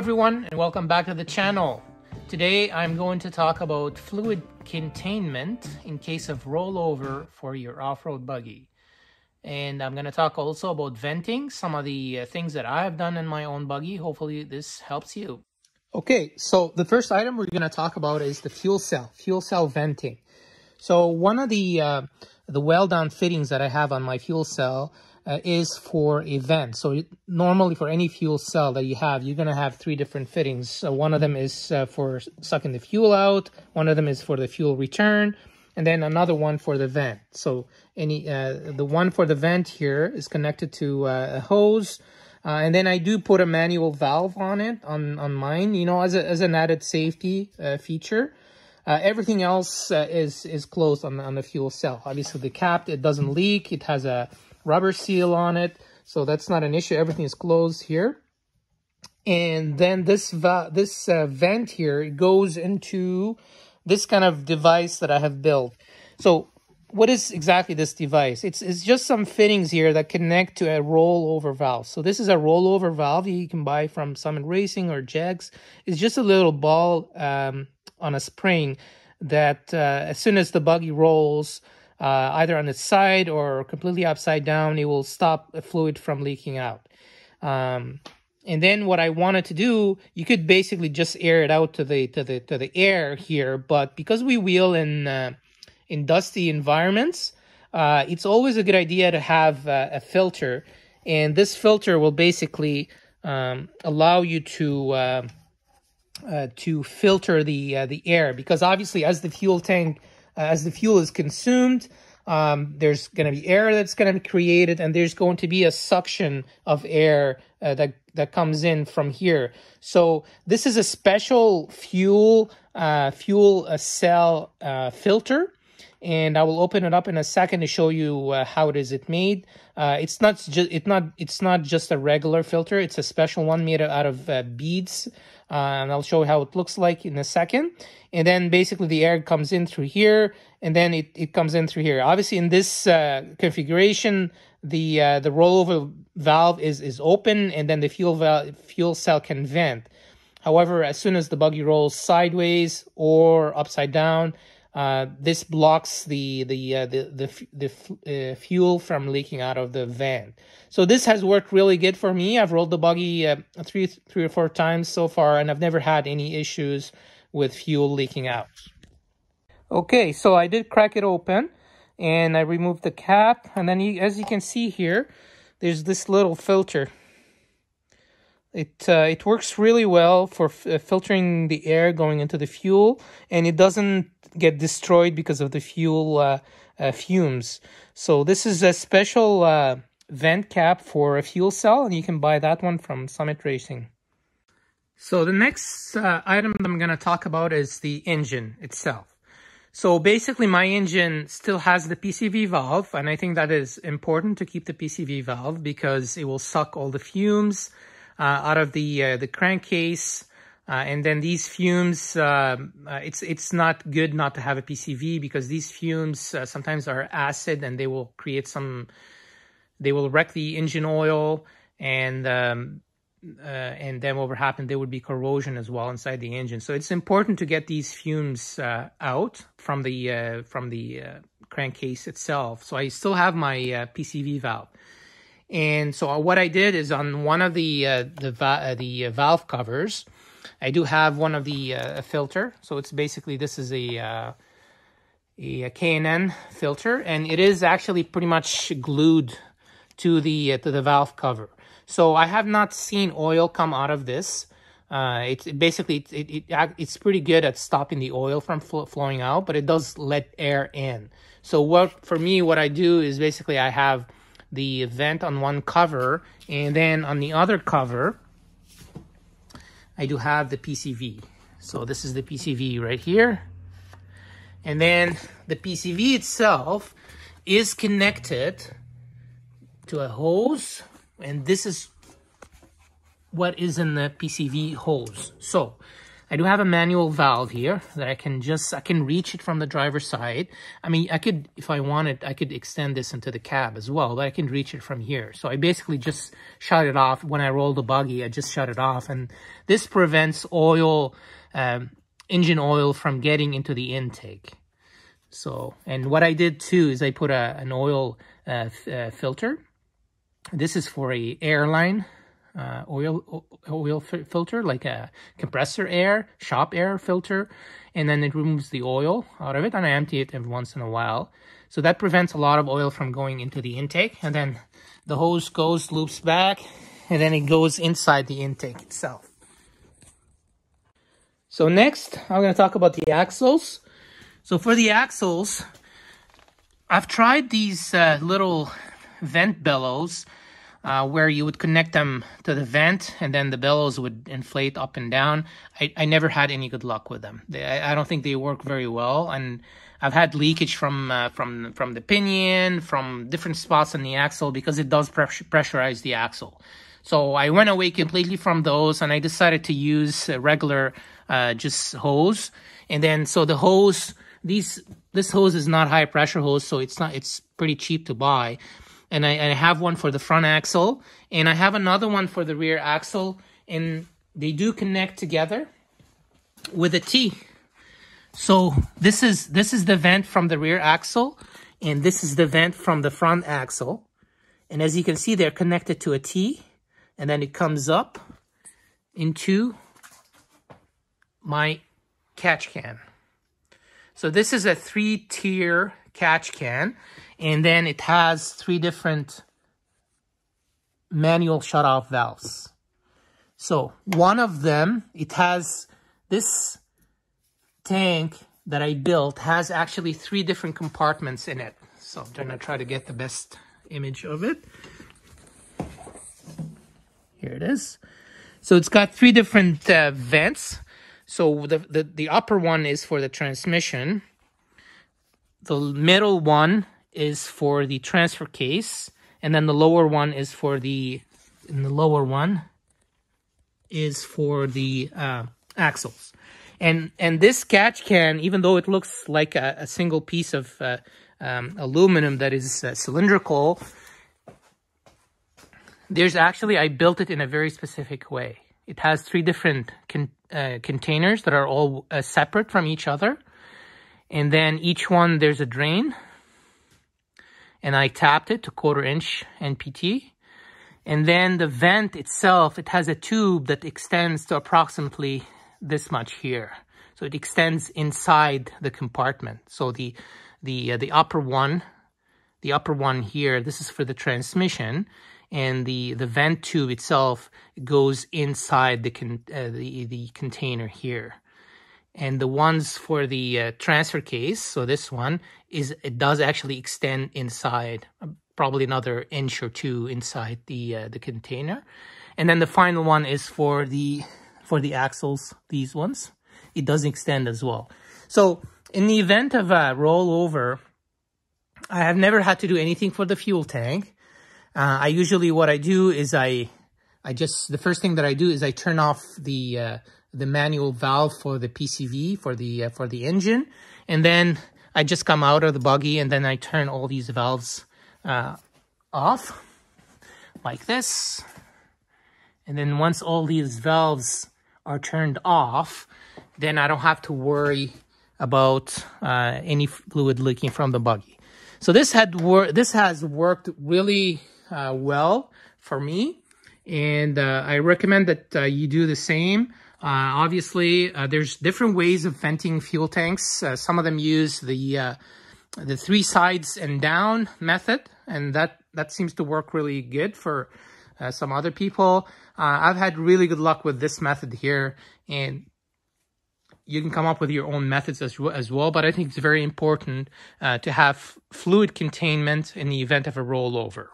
everyone and welcome back to the channel. Today I'm going to talk about fluid containment in case of rollover for your off-road buggy. And I'm going to talk also about venting, some of the uh, things that I've done in my own buggy. Hopefully this helps you. Okay, so the first item we're going to talk about is the fuel cell, fuel cell venting. So one of the uh, the weld-on fittings that I have on my fuel cell uh, is for a vent. So normally for any fuel cell that you have, you're going to have three different fittings. So one of them is uh, for sucking the fuel out. One of them is for the fuel return. And then another one for the vent. So any uh, the one for the vent here is connected to uh, a hose. Uh, and then I do put a manual valve on it, on, on mine, you know, as, a, as an added safety uh, feature. Uh, everything else uh, is is closed on the, on the fuel cell. Obviously, the cap it doesn't leak. It has a rubber seal on it, so that's not an issue. Everything is closed here. And then this this uh, vent here it goes into this kind of device that I have built. So what is exactly this device? It's, it's just some fittings here that connect to a rollover valve. So this is a rollover valve you can buy from Summit Racing or Jegs. It's just a little ball um, on a spring that uh, as soon as the buggy rolls, uh, either on its side or completely upside down, it will stop the fluid from leaking out. Um, and then what I wanted to do, you could basically just air it out to the to the to the air here, but because we wheel in uh, in dusty environments, uh, it's always a good idea to have uh, a filter, and this filter will basically um, allow you to uh, to filter the uh, the air because obviously as the fuel tank uh, as the fuel is consumed um, there's going to be air that's going to be created and there's going to be a suction of air uh, that that comes in from here. So this is a special fuel uh, fuel uh, cell filter and I will open it up in a second to show you uh, how it is it made. Uh, it's not just it not it's not just a regular filter. It's a special one made out of uh, beads, uh, and I'll show you how it looks like in a second. And then basically the air comes in through here, and then it, it comes in through here. Obviously, in this uh, configuration, the uh, the rollover valve is is open, and then the fuel valve, fuel cell can vent. However, as soon as the buggy rolls sideways or upside down, uh, this blocks the the uh, the the, the uh, fuel from leaking out of the van. So this has worked really good for me. I've rolled the buggy uh, three three or four times so far, and I've never had any issues with fuel leaking out. Okay, so I did crack it open, and I removed the cap, and then you, as you can see here, there's this little filter it uh, it works really well for uh, filtering the air going into the fuel, and it doesn't get destroyed because of the fuel uh, uh fumes. So this is a special uh, vent cap for a fuel cell, and you can buy that one from Summit Racing. So the next uh, item I'm going to talk about is the engine itself. So basically my engine still has the PCV valve, and I think that is important to keep the PCV valve because it will suck all the fumes out of the uh, the crankcase. Uh, and then these fumes, it's it's not good not to have a PCV because these fumes sometimes are acid and they will create some, they will wreck the engine oil and um, uh, and then what would happen there would be corrosion as well inside the engine so it's important to get these fumes uh, out from the uh, from the crankcase itself so i still have my pcv valve and so what I did is on one of the uh, the uh, the uh, valve covers, I do have one of the uh, filter. So it's basically this is a uh, a K&N filter, and it is actually pretty much glued to the uh, to the valve cover. So I have not seen oil come out of this. Uh, it's it basically it, it, it, it's pretty good at stopping the oil from fl- flowing out, but it does let air in. So what for me, what I do is basically I have the vent on one cover and then on the other cover I do have the PCV so this is the PCV right here. And then the PCV itself is connected to a hose and this is what is in the PCV hose. So I do have a manual valve here that I can just, I can reach it from the driver's side. I mean, I could, if I wanted, I could extend this into the cab as well, but I can reach it from here. So I basically just shut it off. When I roll the buggy, I just shut it off. And this prevents oil, um, engine oil from getting into the intake. So, and what I did too is I put a, an oil uh, uh, filter. This is for a airline uh, oil oil filter, like a compressor air, shop air filter, and then it removes the oil out of it, and I empty it every once in a while. So that prevents a lot of oil from going into the intake, and then the hose goes, loops back, and then it goes inside the intake itself. So next, I'm going to talk about the axles. So for the axles, I've tried these uh, little vent bellows uh, where you would connect them to the vent and then the bellows would inflate up and down. I, I never had any good luck with them. They, I, I don't think they work very well. And I've had leakage from uh, from from the pinion, from different spots on the axle because it does pressurize the axle. So I went away completely from those and I decided to use a regular uh, just hose. And then, so the hose, these, this hose is not high pressure hose, so it's not, it's pretty cheap to buy. And I, I have one for the front axle and I have another one for the rear axle and they do connect together with a T. So this is, this is the vent from the rear axle and this is the vent from the front axle. And as you can see, they're connected to a T and then it comes up into my catch can. So this is a three-tier catch can, and then it has three different manual shut-off valves. So one of them, it has this tank that I built has actually three different compartments in it. So I'm gonna try to get the best image of it. Here it is. So it's got three different uh, vents. So the, the, the upper one is for the transmission. The middle one is for the transfer case. And then the lower one is for the, and the lower one is for the uh, axles. And, and this catch can, even though it looks like a, a single piece of uh, um, aluminum that is uh, cylindrical, there's actually, I built it in a very specific way. It has three different con uh, containers that are all uh, separate from each other. And then each one, there's a drain. And I tapped it to quarter inch NPT. And then the vent itself, it has a tube that extends to approximately this much here. So it extends inside the compartment. So the the uh, the upper one, the upper one here, this is for the transmission and the the vent tube itself goes inside the con, uh, the the container here and the ones for the uh, transfer case so this one is it does actually extend inside uh, probably another inch or two inside the uh, the container. And then the final one is for the for the axles these ones. It does extend as well. So in the event of a rollover I have never had to do anything for the fuel tank. Uh, I usually, what I do is I, I just, the first thing that I do is I turn off the, uh, the manual valve for the PCV, for the, uh, for the engine. And then I just come out of the buggy and then I turn all these valves, uh, off like this. And then once all these valves are turned off, then I don't have to worry about uh, any fluid leaking from the buggy. So this had this has worked really uh, well for me. And uh, I recommend that uh, you do the same. Uh, obviously, uh, there's different ways of venting fuel tanks. Uh, some of them use the the three sides and down method, and that, that seems to work really good for some other people. I've had really good luck with this method here, and you can come up with your own methods as, as well, but I think it's very important uh, to have fluid containment in the event of a rollover.